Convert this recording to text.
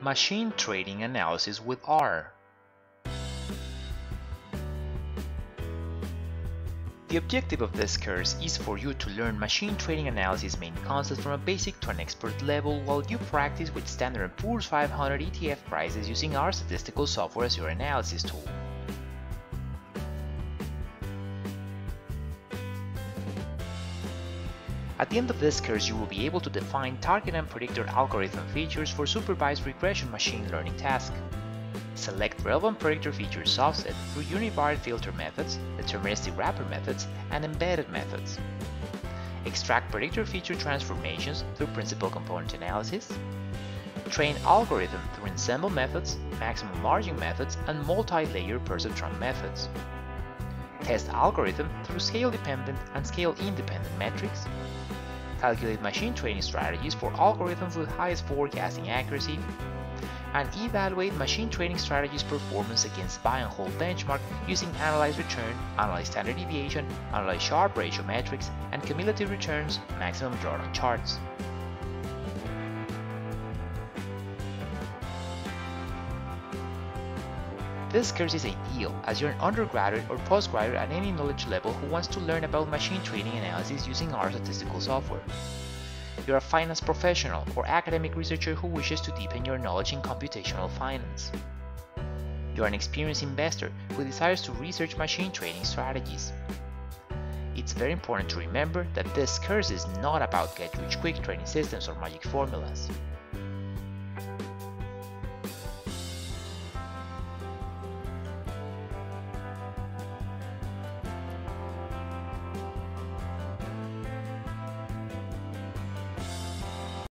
Machine Trading Analysis with R. The objective of this course is for you to learn machine trading analysis main concepts from a basic to an expert level while you practice with Standard & Poor's 500 ETF prices using R statistical software as your analysis tool. At the end of this course, you will be able to define target and predictor algorithm features for supervised regression machine learning tasks. Select relevant predictor feature subset through univariate filter methods, deterministic wrapper methods, and embedded methods. Extract predictor feature transformations through principal component analysis. Train algorithm through ensemble methods, maximum margin methods, and multi-layer perceptron methods. Test algorithm through scale-dependent and scale-independent metrics, calculate machine trading strategies for algorithms with highest forecasting accuracy, and evaluate machine trading strategies performance against buy and hold benchmark using annualized return, annualized standard deviation, annualized Sharpe ratio metrics, and cumulative returns maximum drawdown charts. This course is ideal as you're an undergraduate or postgraduate at any knowledge level who wants to learn about machine trading analysis using R statistical software. You're a finance professional or academic researcher who wishes to deepen your knowledge in computational finance. You're an experienced investor who desires to research machine trading strategies. It's very important to remember that this course is not about get-rich-quick trading systems or magic formulas.